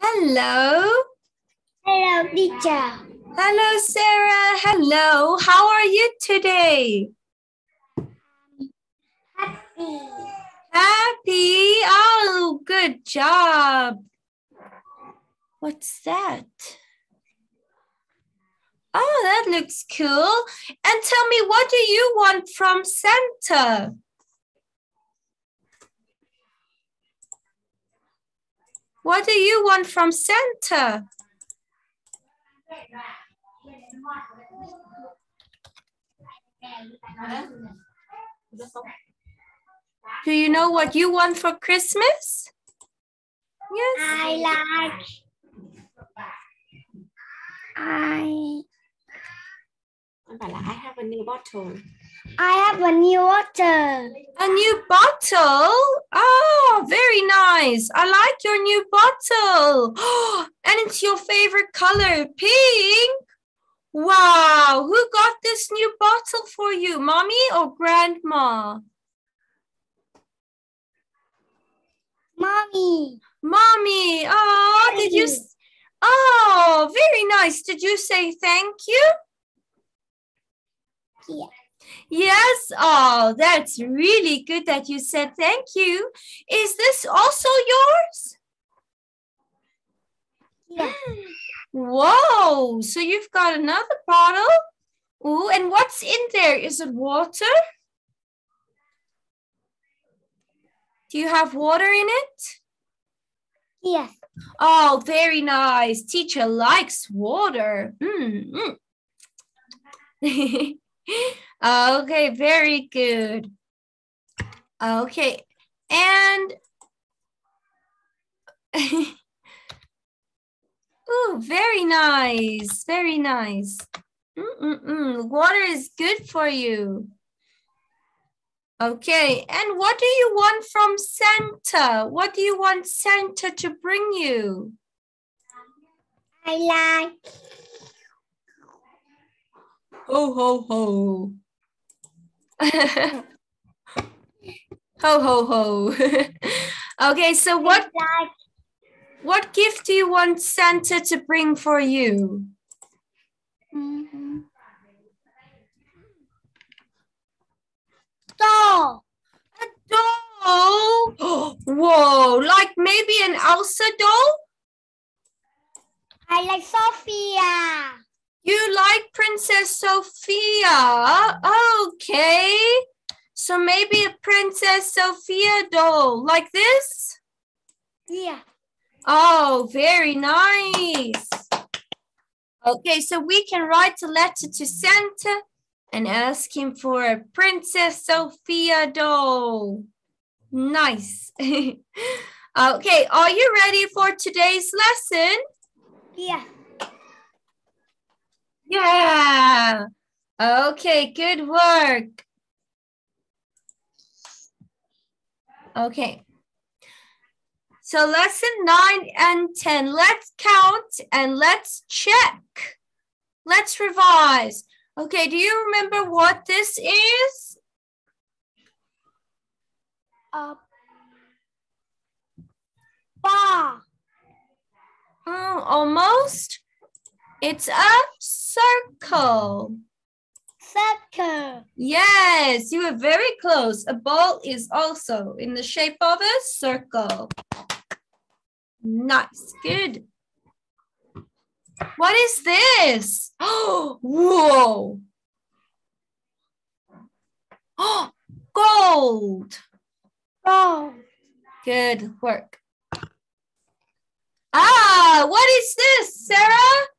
Hello. Hello, teacher. Hello, Sarah. Hello. How are you today? Happy. Happy. Oh, good job. What's that? Oh, that looks cool. And tell me, what do you want from Santa? What do you want from Santa? Do you know what you want for Christmas? Yes. I like. I Không phải là I have a new bottle. I have a new bottle. A new bottle? Oh, very nice. I like your new bottle. Oh, and it's your favorite color, pink. Wow, who got this new bottle for you, mommy or grandma? Mommy. Mommy, oh, did you? Oh, very nice. Did you say thank you? Yeah. Yes. Oh, that's really good that you said thank you. Is this also yours? Yeah. Whoa. So you've got another bottle? Ooh, and what's in there? Is it water? Do you have water in it? Yes. Oh, very nice. Teacher likes water. Mm, mm. okay, very good. Okay, and oh, very nice, very nice. Mm-mm-mm. Water is good for you. Okay, and what do you want from Santa? What do you want Santa to bring you? I like. Ho ho ho. ho ho ho. okay, so what what gift do you want Santa to bring for you? mhm. Doll. A doll. Whoa, like maybe an Elsa doll? I like Sofia. You like Princess Sofia? Okay. So maybe a Princess Sofia doll like this? Yeah. Oh, very nice. Okay, so we can write a letter to Santa and ask him for a Princess Sofia doll. Nice. okay, are you ready for today's lesson? Yeah. Yeah. Okay, good work. Okay. So lesson nine and 10, let's count and let's check. Let's revise. Okay, do you remember what this is? A bar. Hmm, almost. It's a circle. Circle. Yes, you were very close. A ball is also in the shape of a circle. Nice, good. What is this? Oh, whoa. Oh, gold. Ball. Good work. Ah, what is this, Sarah?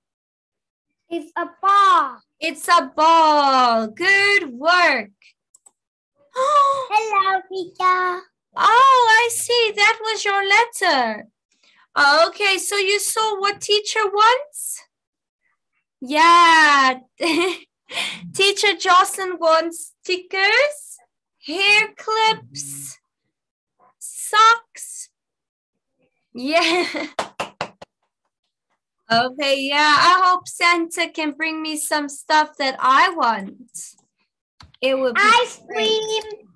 It's a ball. It's a ball. Good work. Hello, teacher. Oh, I see. That was your letter. Okay, so you saw what teacher wants? Yeah. teacher Jocelyn wants stickers, hair clips, socks. Yeah. Okay, yeah. I hope Santa can bring me some stuff that I want. It would be Ice great. cream.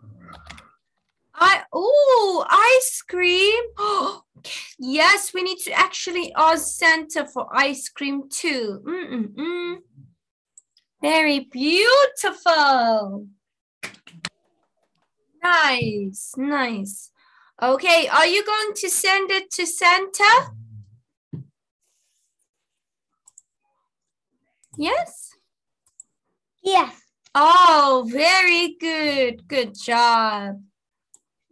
I oh ice cream. yes, we need to actually ask Santa for ice cream too. Mm-mm-mm. Very beautiful. Nice, nice. Okay, are you going to send it to Santa? Yes. Yes. Oh, very good. Good job.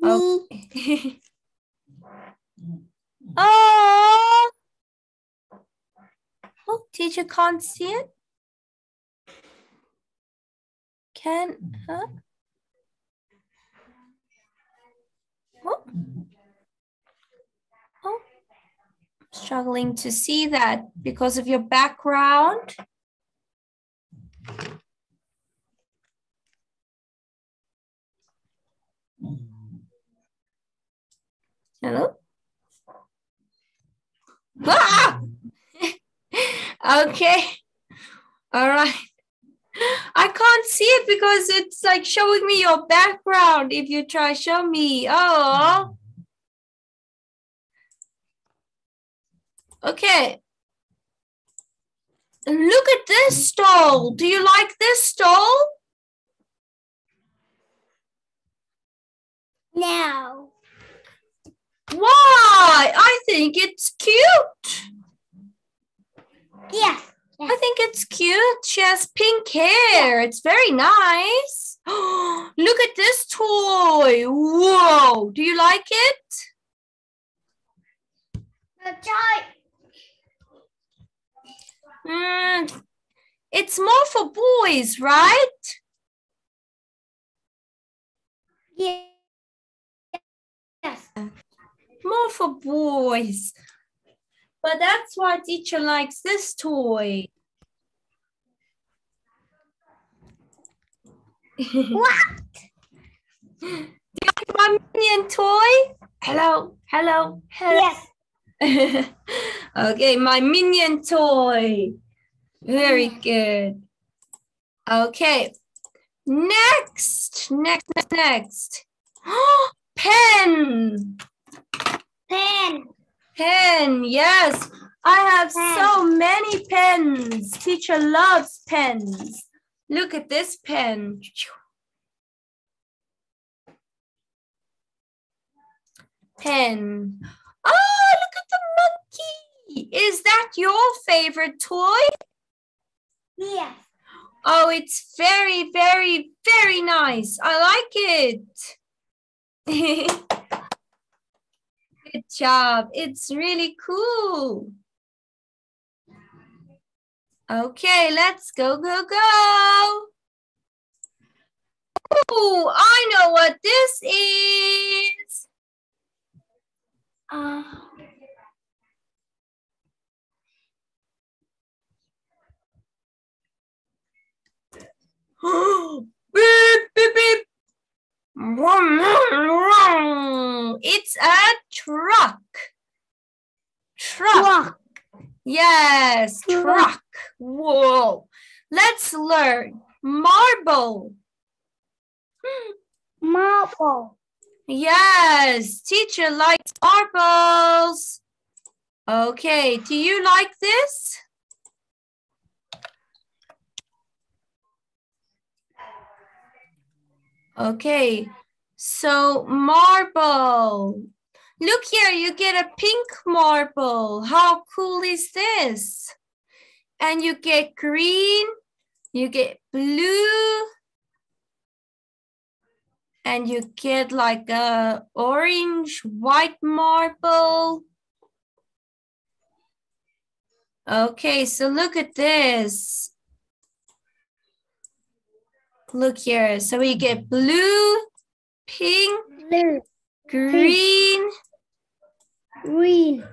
Okay. oh. Oh, teacher can't see it. Can, huh? Oh. Oh. Struggling to see that because of your background. Hello? Ah! okay. All right. I can't see it because it's like showing me your background. If you try show me. Oh. Okay. Look at this stall. Do you like this stall? Now. Why? I think it's cute. Yeah. I think it's cute. She has pink hair. It's very nice. Look at this toy. Whoa. Do you like it? The toy. Mm, it's more for boys, right? Yes. Yes. More for boys. But that's why teacher likes this toy. What? Do you like my minion toy? Hello, hello, hello. Yes. okay, my minion toy. Very good. Okay. Next, next, next, next. Pen. Pen. Pen, yes. I have Pen. so many pens. Teacher loves pens. Look at this pen. Pen. Oh, look at the monkey. Is that your favorite toy? Yes. Oh, it's very, very, very nice. I like it. Good job. It's really cool. Okay, let's go, go, go. Oh, I know what this is. Uh, beep, beep, beep. It's a truck. Truck. truck. Yes, Truck. truck. Whoa. Let's learn marble. Marble. Yes, teacher likes marbles. Okay, do you like this? Okay, so marble. Look here, you get a pink marble. How cool is this? And you get green, you get blue, and you get like a orange white marble. Okay, so look at this. Look here. So we get blue, pink, Blue. green. Green.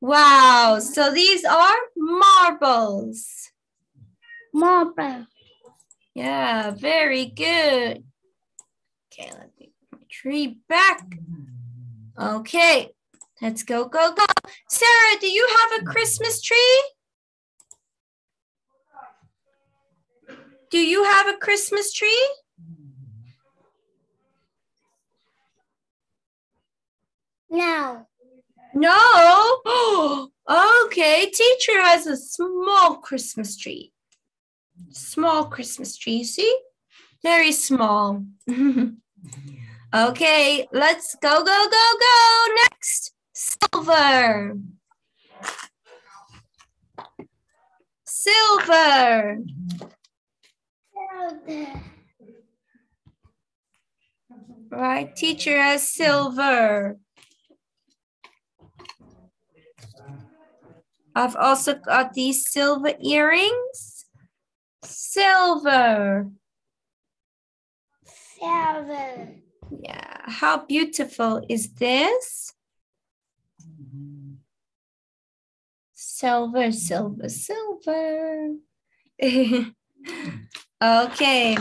Wow. So these are marbles. Marble. Yeah, very good. Okay, let me put my tree back. Okay, let's go, go, go. Sarah, do you have a Christmas tree? Do you have a Christmas tree? No. No. okay, teacher has a small Christmas tree. Small Christmas tree, you see? Very small. okay, let's go, go, go, go. Next, silver. Silver. Right, teacher has silver. I've also got these silver earrings. Silver. Silver. Yeah, how beautiful is this? Silver, silver, silver. okay.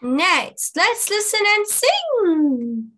Next, let's listen and sing.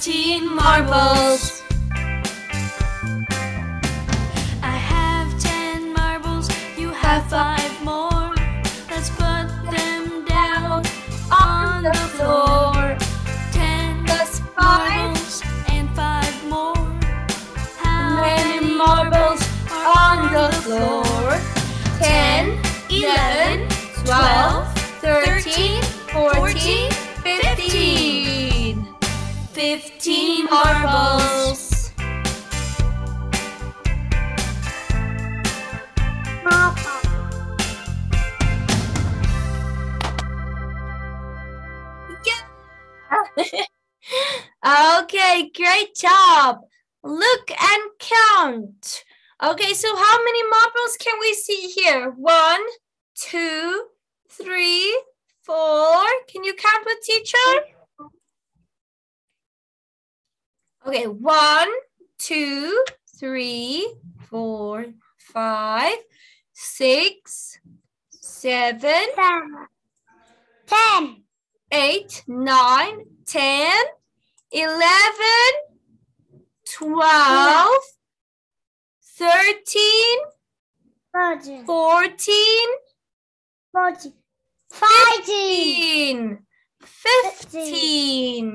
13 marbles. okay, great job. Look and count. Okay, so how many marbles can we see here? One, two, three, four. Can you count with teacher? Okay, one, two, three, four, five, six, seven, Ten. Ten. Eight, nine, ten, eleven, twelve, thirteen, fourteen, fifteen. Fifteen.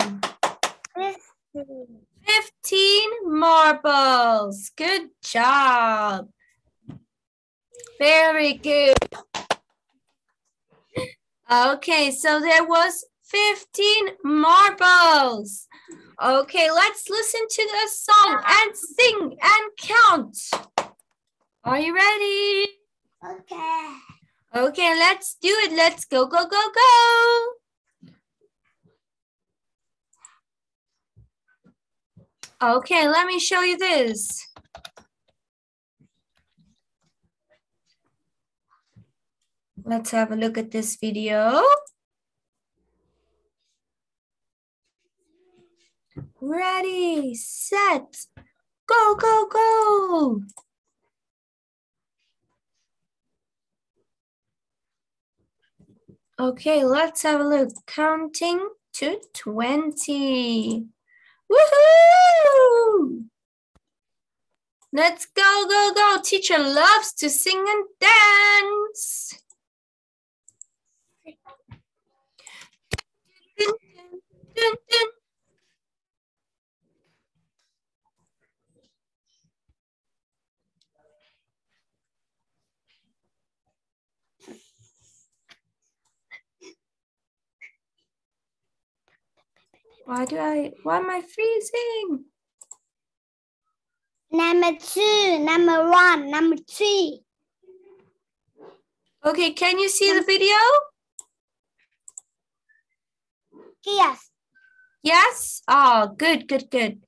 Fifteen. 15 marbles. Good job. Very good. Okay, so there was 15 marbles. Okay, let's listen to the song and sing and count. Are you ready? Okay. Okay, let's do it. Let's go, go, go, go. Okay, let me show you this. Let's have a look at this video. Ready, set, go, go, go. Okay, let's have a look. Counting to 20. Woohoo! Let's go, go, go. Teacher loves to sing and dance. Dun, dun, dun. Why do I, why am I freezing? Number two, number one, number three. Okay, can you see the video? Yes. Yes? Oh, good, good, good.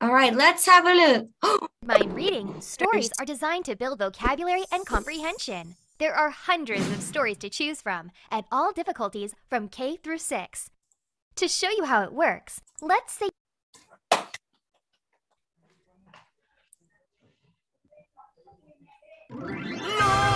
All right, let's have a look. Mind reading, stories are designed to build vocabulary and comprehension. There are hundreds of stories to choose from, at all difficulties from K through 6. To show you how it works, let's say To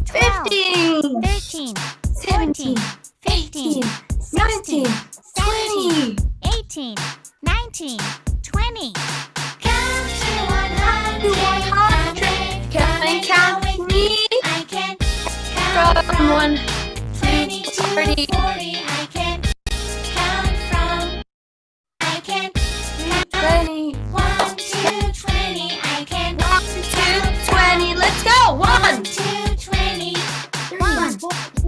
12, 15, 17, 15, 16, 17, 18, 19, 20. Count to 100. Come and count with me. I can count from 1 to 30. 40. I can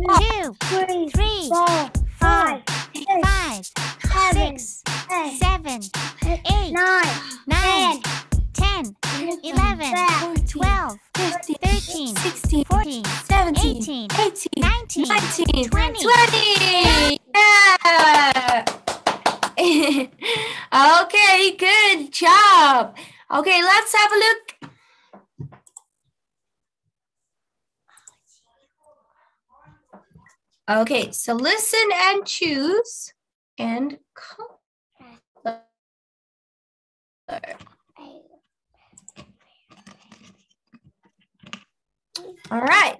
two, Three, four, five, six, seven, eight, nine, nine, ten, eleven, twelve, fifteen, thirteen, sixteen, fourteen, seventeen, eighteen, eighteen, nineteen, nineteen, twenty. twenty. Yeah. okay, good job. Okay, let's have a look. Okay, so listen and choose and color. All right.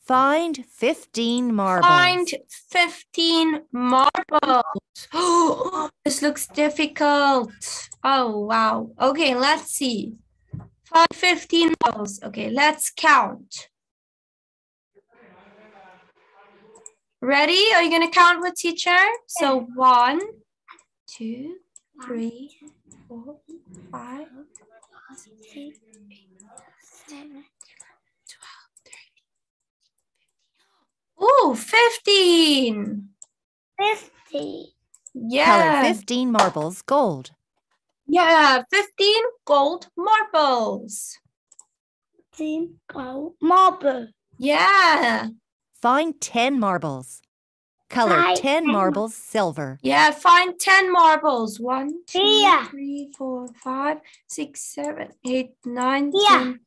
Find 15 marbles. Find 15 marbles. Oh, this looks difficult. Oh, wow. Okay, let's see. Find 15 marbles. Okay, let's count. Ready? Are you going to count with teacher? So one, two, three, four, five, six, eight, seven, Ooh, 15. fifty, Color 15 marbles gold. Yeah, 15 gold marbles. fifteen, gold, marble, Yeah. Find 10 marbles. Color Five 10 10 marbles silver. Yeah, find 10 marbles. One, two, Here. three, four, five, six, seven, eight, nine, Here. 10,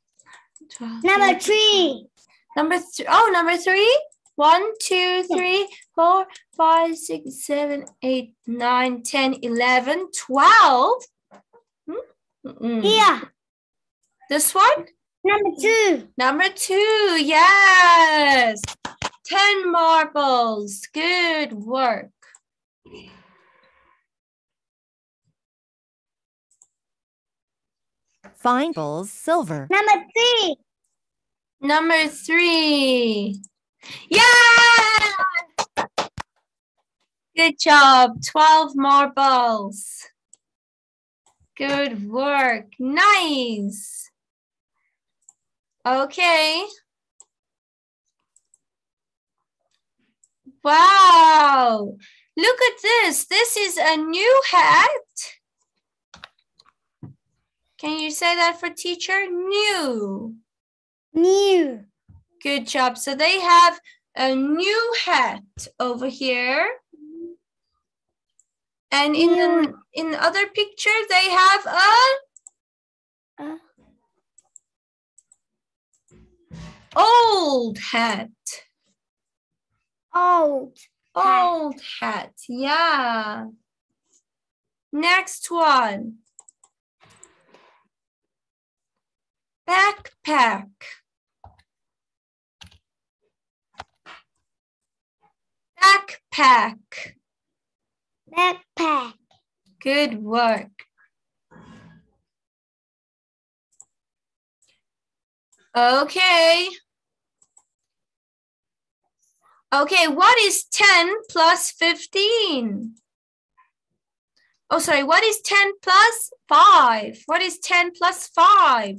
12, number 13. three, Number three. Oh, number three. One, two, three, four, five, six, seven, eight, nine, 10, 11, 12. Hmm? Here, This one? number two, Number two, yes. 10 marbles. Good work. Fine bowls, silver. Number three. Number three. Yeah! Good job. 12 marbles. Good work. Nice. Okay. Wow. Look at this. This is a new hat. Can you say that for teacher? New. New. Good job. So they have a new hat over here. And in the in the other picture, they have a Uh, old hat. Old. Old hat. Yeah. Next one. Backpack. Backpack. Backpack. Good work. Okay. Okay, what is 10 plus 15? Oh, sorry, what is 10 plus 5? What is 10 plus 5?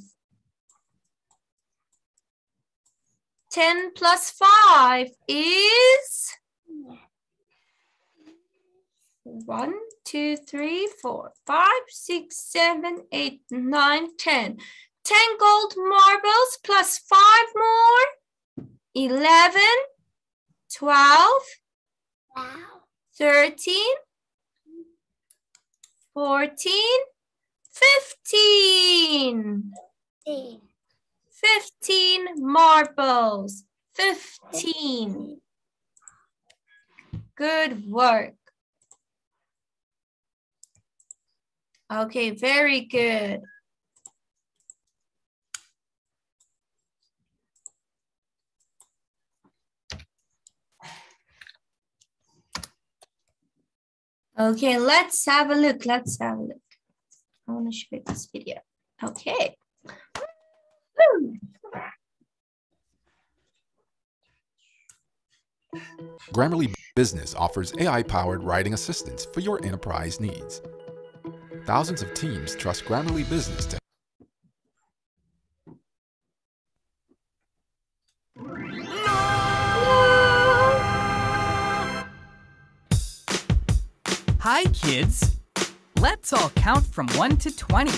10 plus 5 is one, two, three, four, five, six, seven, eight, nine, ten. Ten gold marbles plus five more. Eleven, twelve, Wow. thirteen, fourteen, fifteen. Fifteen. 15 marbles. 15. Good work. Okay, very good. Okay, let's have a look. Let's have a look. I want to show you this video. Okay. Grammarly Business offers AI powered writing assistance for your enterprise needs. Thousands of teams trust Grammarly Business to kids. Let's all count from 1 to 20.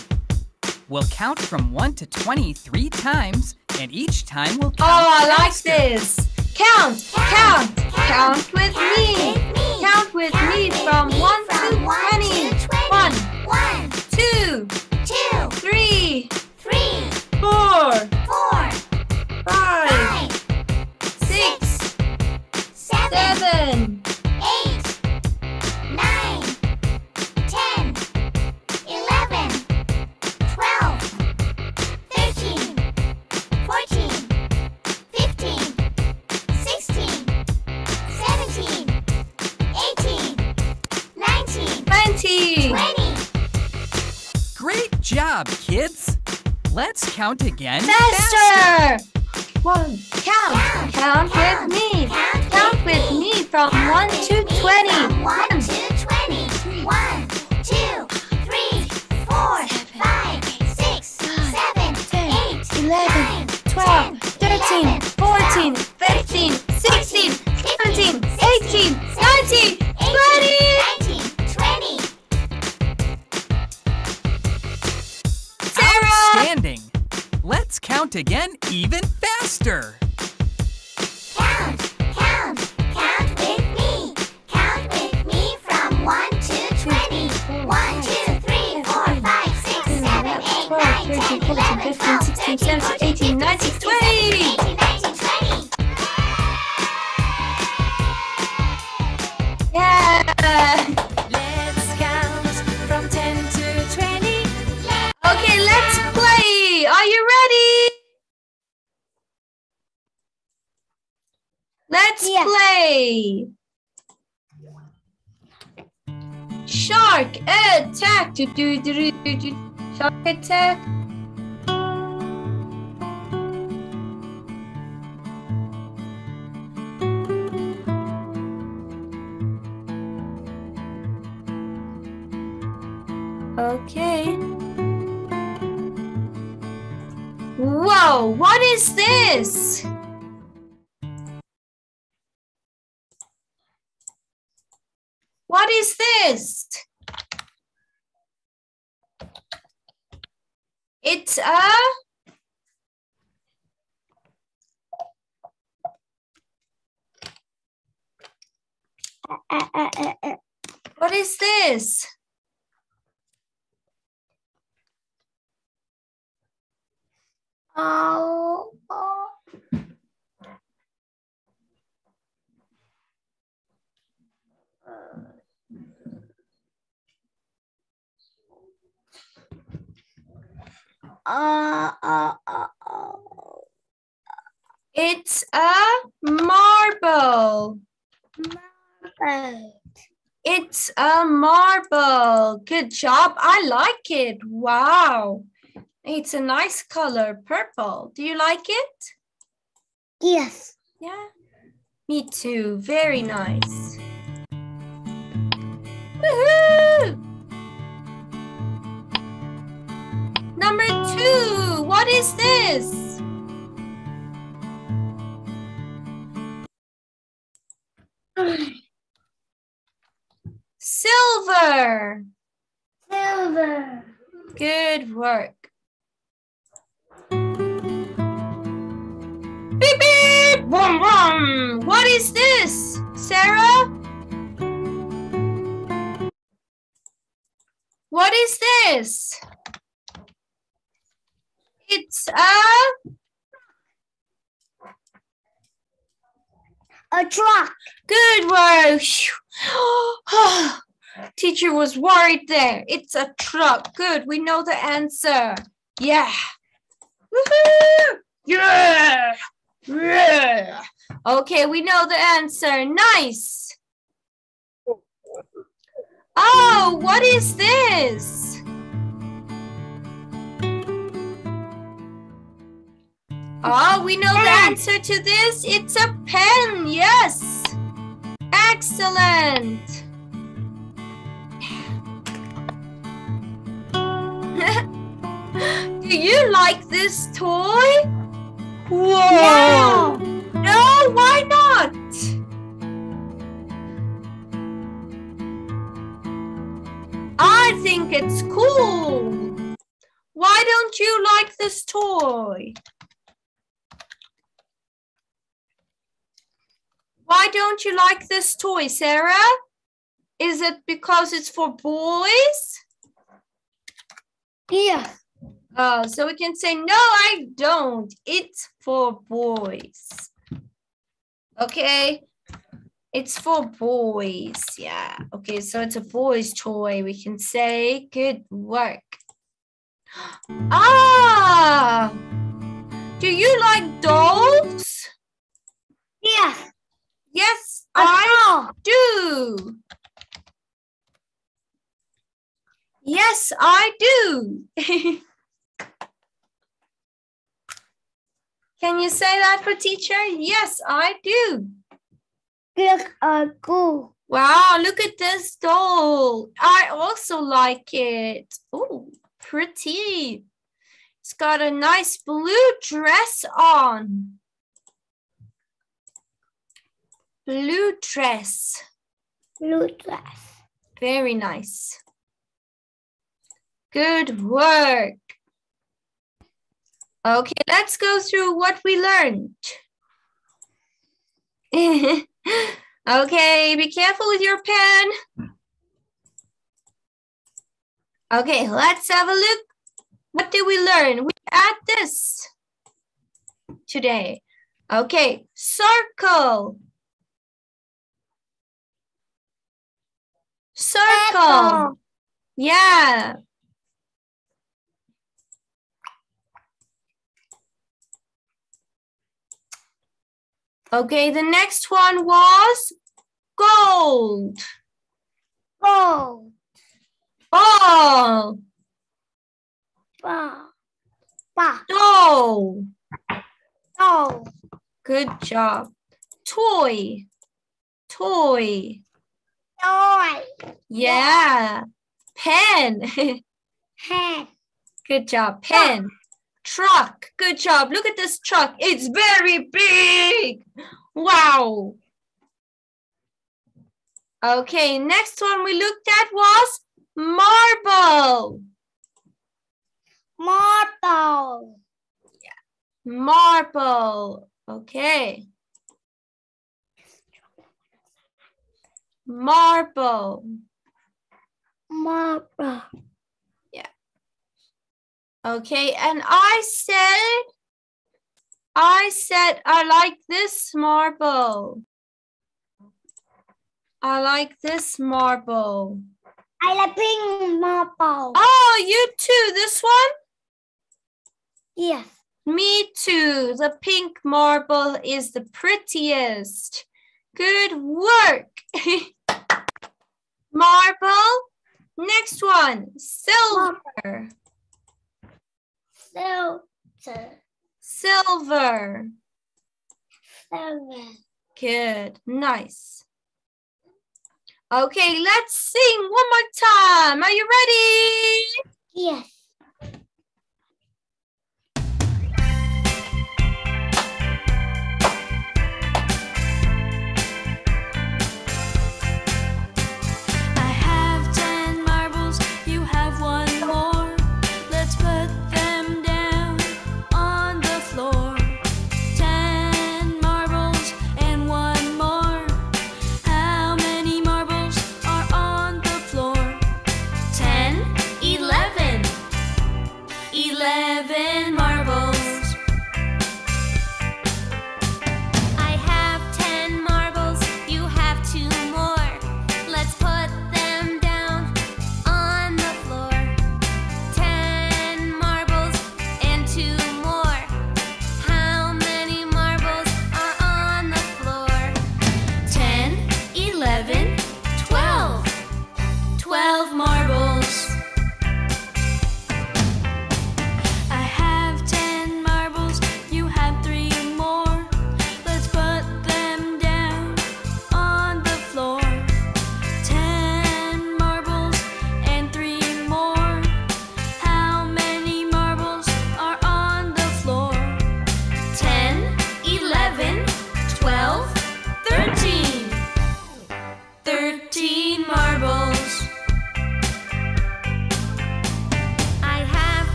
We'll count from 1 to 20 three times, and each time we'll count. Oh, I like faster. this. Count, count, count with me. Count with me from 1 to 20. 1, 2, three, 4, job, kids! Let's count again faster! faster. One, count. count, with me. Count, with me from, one, to twenty. from 1 to 20. do do do do do shark attack. Okay. Whoa, what is this? This? Oh, oh. Uh, uh, uh, uh. It's a marble. Uh, It's a marble. Good job. I like it. Wow. It's a nice color, purple. Do you like it? Yes. Yeah. Me too. Very nice. Woohoo! Number two. What is this? Silver. Good work. Beep beep! Boom boom! What is this, Sarah? What is this? It's a A truck. good work. Ah. Teacher was worried there. It's a truck. Good. We know the answer. Yeah. Woohoo! Yeah. Yeah. Okay, we know the answer. Nice. Oh, what is this? Oh, we know the answer to this. It's a pen. Yes. Excellent. Do you like this toy? Whoa. No, why not? I think it's cool. Why don't you like this toy? Why don't you like this toy, Sarah? Is it because it's for boys? Yes. Oh, so we can say, no, I don't. It's for boys. Okay. It's for boys. Yeah. Okay, so it's a boy's toy. We can say, good work. Ah! Do you like dolls? Yes. Yes, I do. Yes, I do. Can you say that for teacher? Yes, I do. Look a cool. Wow, look at this doll. I also like it. Oh, pretty. It's got a nice blue dress on. Blue dress. Blue dress. Very nice. Good work. Okay, let's go through what we learned. okay, be careful with your pen. Okay, let's have a look. What did we learn? We add this today. Okay, circle. Circle. Yeah. Okay, the next one was gold. Gold. Ball. Ba. Ba. Doll. Doll. Good job. Toy. Toy. Toy. Yeah. Pen. Pen. Good job. Pen. Truck. Good job. Look at this truck. It's very big. Wow. Okay, next one we looked at was marble. Marble. Yeah. Marble. Okay. Marble. Marble. Okay, and I said, I said I like this marble. I like this marble. I like pink marble. Oh, you too, this one? Yes. Me too. The pink marble is the prettiest. Good work. marble. Next one, silver. Silver. Silver. Silver. Good. Nice. Okay, let's sing one more time. Are you ready? Yes.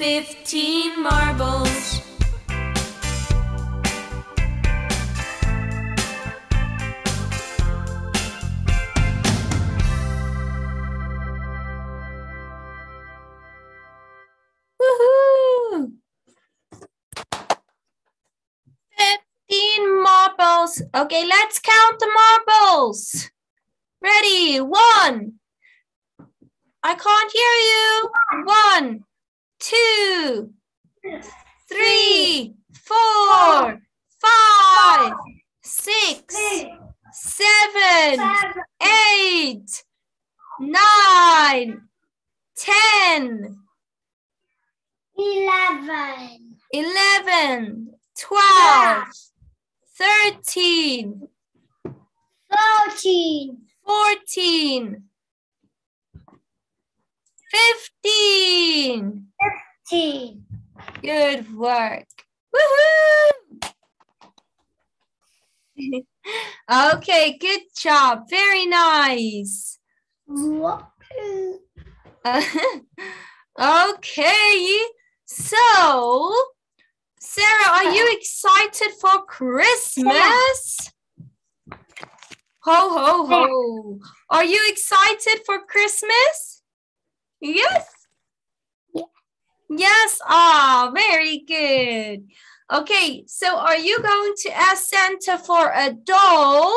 Fifteen marbles. Woohoo! 15 marbles. Okay, let's count the marbles. Ready? One. I can't hear you. One, two, three, four, five, six, seven, eight, nine, ten. Eleven. 11, 12, 13, Fourteen. 14, 15. Fifteen. Good work. Woohoo! okay, good job. Very nice. okay, so Sarah, are you excited for Christmas? Ho, ho, ho. Are you excited for Christmas? Yes? Yes. Ah, very good. Okay, so are you going to ask Santa for a doll?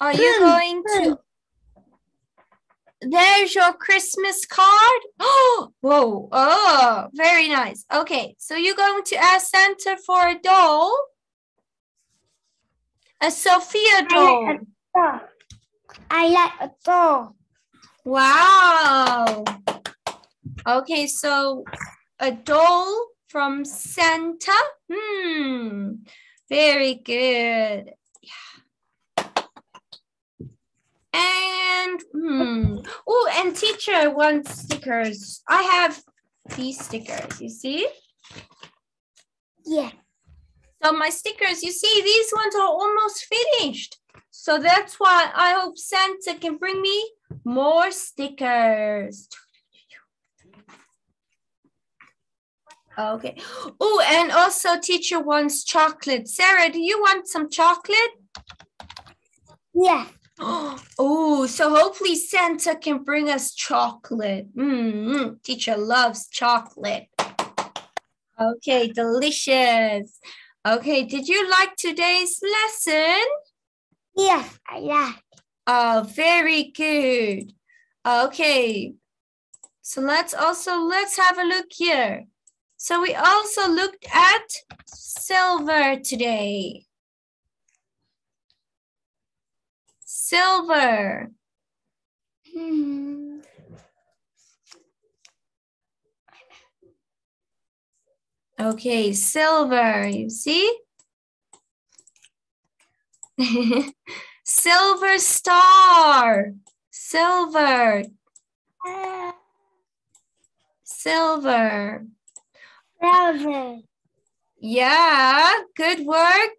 Are you going to? There's your Christmas card. Oh, whoa. Oh, very nice. Okay, so you're going to ask Santa for a doll? A Sofia doll. I like a doll. Wow. Okay, so a doll from Santa. Hmm. Very good. Yeah. And hmm. Oh, and teacher wants stickers. I have these stickers, you see? Yeah. So my stickers, you see, these ones are almost finished. So that's why I hope Santa can bring me more stickers. Okay. Oh, and also teacher wants chocolate. Sarah, do you want some chocolate? Yeah. Oh, so hopefully Santa can bring us chocolate. Mm, teacher loves chocolate. Okay, delicious. Okay, did you like today's lesson? Yes, I like. Oh, very good. Okay. So let's also let's have a look here. So we also looked at silver today. Silver. Hmm. Okay, silver, you see? silver star. Silver. Silver. Silver. Yeah, good work.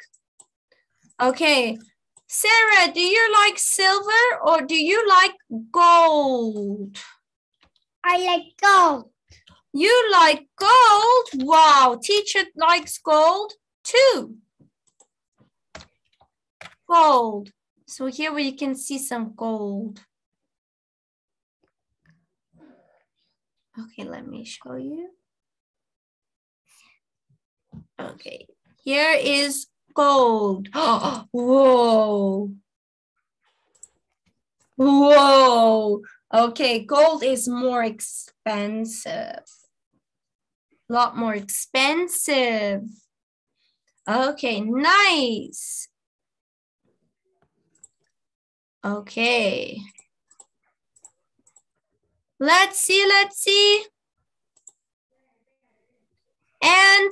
Okay. Sarah, do you like silver or do you like gold? I like gold. You like gold? Wow, teacher likes gold too. Gold. So here we can see some gold. Okay, let me show you. Okay, here is gold. Whoa. Whoa. Okay, gold is more expensive. Lot more expensive. Okay, nice. Okay. Let's see, let's see. And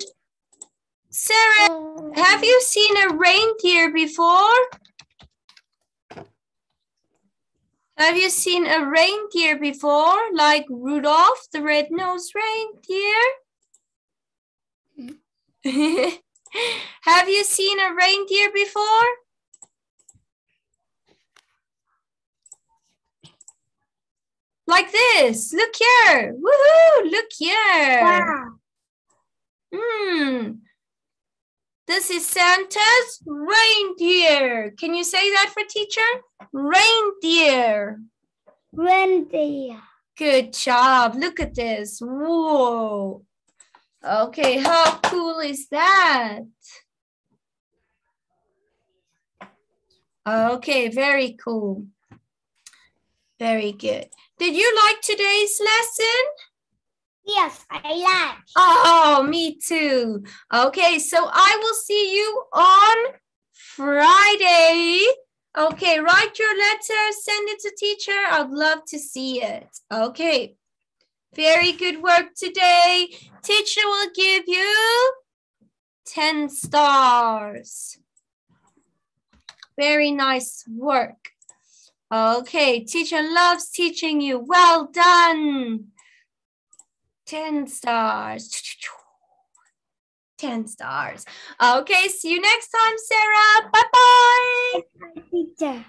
Sarah, have you seen a reindeer before? Have you seen a reindeer before, like Rudolph the red-nosed reindeer? Have you seen a reindeer before? Like this. Look here. Woohoo! Look here. Wow. Hmm. This is Santa's reindeer. Can you say that for teacher? Reindeer. Reindeer. Good job. Look at this. Whoa. Okay, how cool is that? Okay, very cool. Very good. Did you like today's lesson? Yes, I like. Oh, me too. Okay, so I will see you on Friday. Okay, write your letter, send it to teacher. I'd love to see it. Okay, very good work today. Teacher will give you 10 stars. Very nice work. Okay, teacher loves teaching you. Well done. 10 stars. 10 stars. Okay, see you next time, Sarah. Bye bye. Bye-bye, teacher.